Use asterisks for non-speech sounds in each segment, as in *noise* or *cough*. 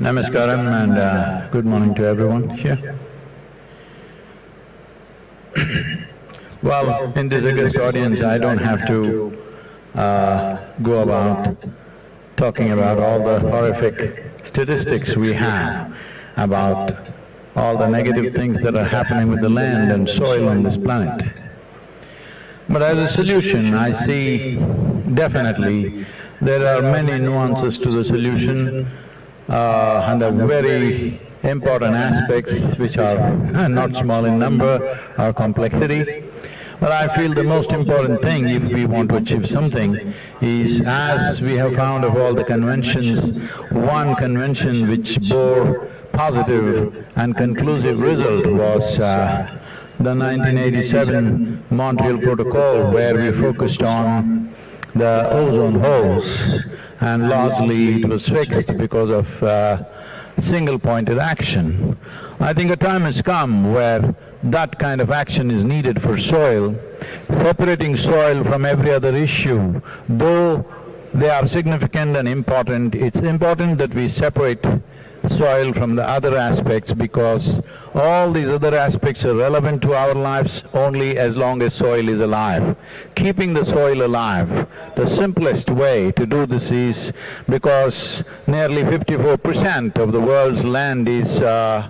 Namaskaram and uh, good morning to everyone here. *coughs* well, in this august audience, I don't have to uh, go about talking about all the horrific statistics we have about all the negative things that are happening with the land and soil on this planet. But as a solution, I see definitely there are many nuances to the solution uh, and the very important aspects which are not small in number or complexity. But I feel the most important thing if we want to achieve something is as we have found of all the conventions, one convention which bore positive and conclusive result was uh, the 1987 Montreal Protocol where we focused on the ozone holes and largely it was fixed because of uh, single-pointed action. I think a time has come where that kind of action is needed for soil. Separating soil from every other issue, though they are significant and important, it's important that we separate soil from the other aspects because all these other aspects are relevant to our lives only as long as soil is alive. Keeping the soil alive, the simplest way to do this is because nearly fifty-four percent of the world's land is uh,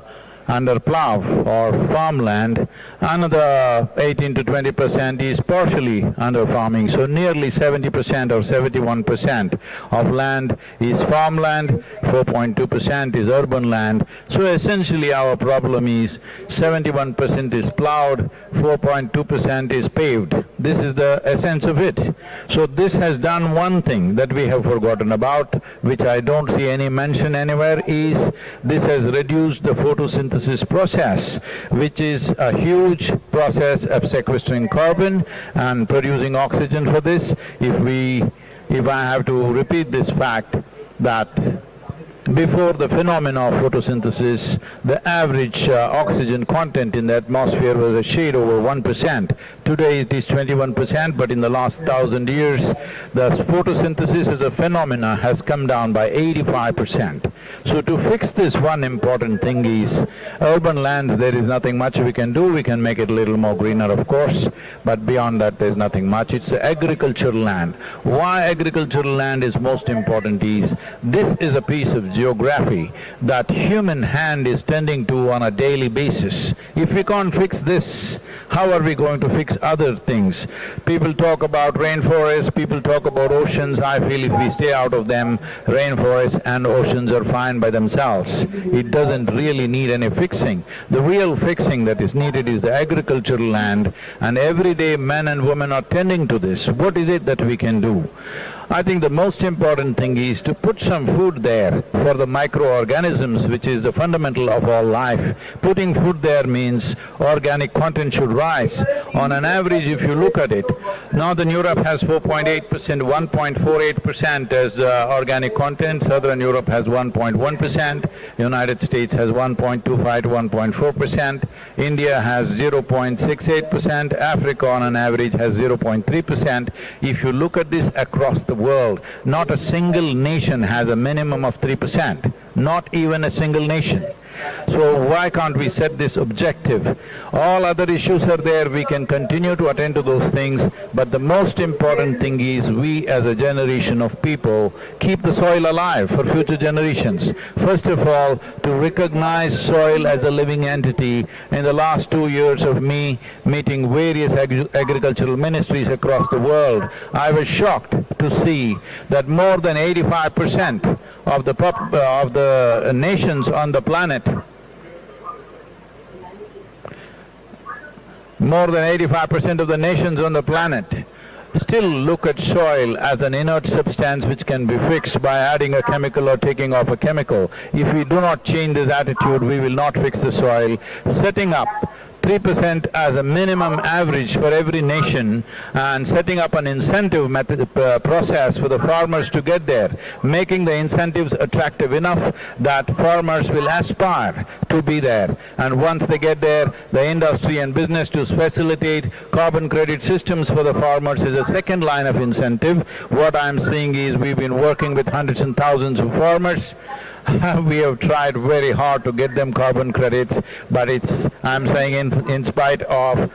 under plough or farmland. Another 18 to 20 percent is partially under farming. So nearly 70 percent or 71 percent of land is farmland, 4.2 percent is urban land. So essentially our problem is 71 percent is plowed, 4.2% is paved. This is the essence of it. So this has done one thing that we have forgotten about, which I don't see any mention anywhere, is this has reduced the photosynthesis process, which is a huge process of sequestering carbon and producing oxygen for this. If we, if I have to repeat this fact that before the phenomena of photosynthesis, the average uh, oxygen content in the atmosphere was a shade over one percent. Today it is twenty-one percent, but in the last thousand years, the photosynthesis as a phenomena has come down by eighty-five percent. So to fix this, one important thing is, urban lands, there is nothing much we can do. We can make it a little more greener, of course, but beyond that, there's nothing much. It's agricultural land. Why agricultural land is most important is, this is a piece of geography that human hand is tending to on a daily basis. If we can't fix this, how are we going to fix other things? People talk about rainforests, people talk about oceans. I feel if we stay out of them, rainforests and oceans are fine by themselves. It doesn't really need any fixing. The real fixing that is needed is the agricultural land and every day men and women are tending to this. What is it that we can do? I think the most important thing is to put some food there for the microorganisms, which is the fundamental of all life. Putting food there means organic content should rise. On an average, if you look at it, Northern Europe has 4.8 percent, 1.48 percent as uh, organic content, Southern Europe has 1.1 percent, United States has 1.25 to 1.4 percent, India has 0.68 percent, Africa on an average has 0.3 percent. If you look at this across the world, not a single nation has a minimum of three percent, not even a single nation. So why can't we set this objective? All other issues are there, we can continue to attend to those things, but the most important thing is we as a generation of people keep the soil alive for future generations. First of all, to recognize soil as a living entity. In the last two years of me meeting various ag agricultural ministries across the world, I was shocked to see that more than eighty-five percent of the uh, of the nations on the planet more than eighty-five percent of the nations on the planet still look at soil as an inert substance which can be fixed by adding a chemical or taking off a chemical. If we do not change this attitude, we will not fix the soil. Setting up three percent as a minimum average for every nation and setting up an incentive method, uh, process for the farmers to get there, making the incentives attractive enough that farmers will aspire to be there. And once they get there, the industry and business to facilitate carbon credit systems for the farmers is a second line of incentive. What I'm seeing is we've been working with hundreds and thousands of farmers *laughs* we have tried very hard to get them carbon credits, but it's, I'm saying in, in spite of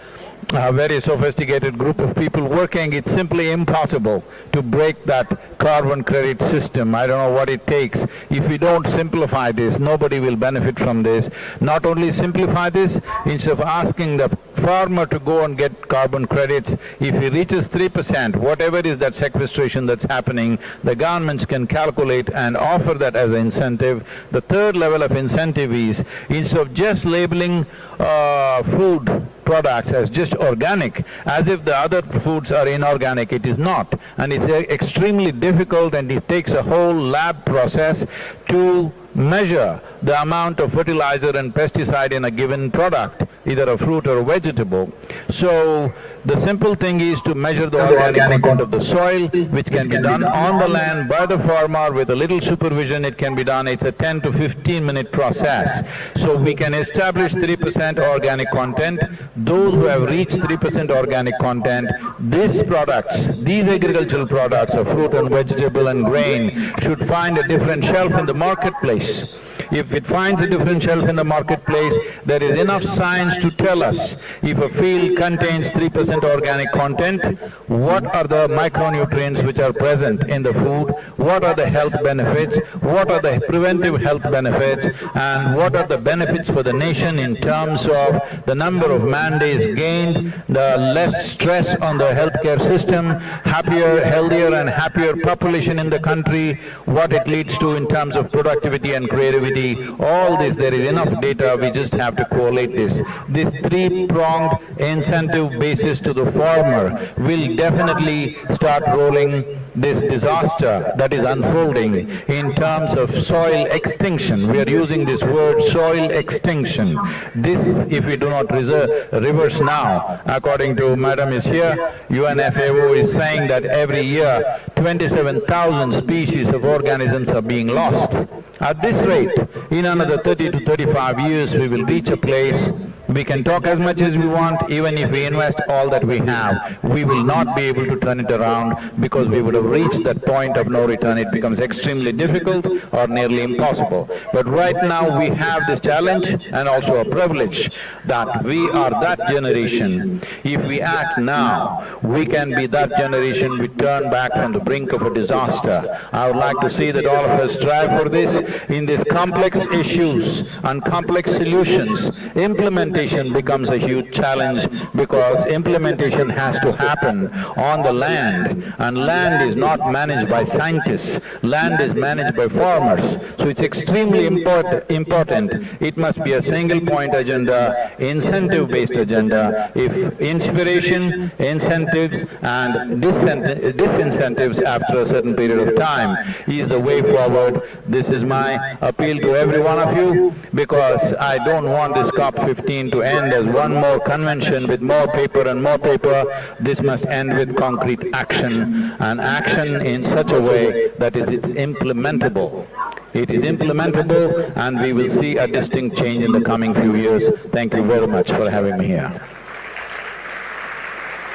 a very sophisticated group of people working, it's simply impossible to break that carbon credit system. I don't know what it takes. If we don't simplify this, nobody will benefit from this. Not only simplify this, instead of asking the farmer to go and get carbon credits, if he reaches 3%, whatever is that sequestration that's happening, the governments can calculate and offer that as an incentive. The third level of incentive is, instead of just labeling uh, food products as just organic, as if the other foods are inorganic. It is not. And it's extremely difficult and it takes a whole lab process to measure the amount of fertilizer and pesticide in a given product, either a fruit or a vegetable. So, the simple thing is to measure the organic content of the soil, which can be done on the land by the farmer with a little supervision. It can be done. It's a 10 to 15 minute process. So we can establish 3% organic content. Those who have reached 3% organic content, these products, these agricultural products of fruit and vegetable and grain should find a different shelf in the marketplace. If it finds a different shelf in the marketplace, there is enough science to tell us. If a field contains 3% organic content, what are the micronutrients which are present in the food, what are the health benefits, what are the preventive health benefits, and what are the benefits for the nation in terms of the number of man days gained, the less stress on the healthcare system, happier, healthier and happier population in the country, what it leads to in terms of productivity and creativity, all this, there is enough data, we just have to correlate this. This three-pronged incentive basis to the farmer will definitely start rolling this disaster that is unfolding in terms of soil extinction. We are using this word soil extinction. This, if we do not reverse now, according to Madam is here, UNFAO is saying that every year 27,000 species of organisms are being lost. At this rate, in another 30 to 35 years, we will reach a place we can talk as much as we want, even if we invest all that we have, we will not be able to turn it around because we would have reached that point of no return. It becomes extremely difficult or nearly impossible. But right now we have this challenge and also a privilege that we are that generation. If we act now, we can be that generation we turn back from the brink of a disaster. I would like to see that all of us strive for this in these complex issues and complex solutions. Implement implementation becomes a huge challenge because implementation has to happen on the land and land is not managed by scientists, land is managed by farmers. So it's extremely import important. It must be a single point agenda, incentive based agenda. If inspiration, incentives and disincentives after a certain period of time is the way forward, this is my appeal to every one of you because I don't want this COP15 to end as one more convention with more paper and more paper. This must end with concrete action and action in such a way that is it's implementable. It is implementable and we will see a distinct change in the coming few years. Thank you very much for having me here.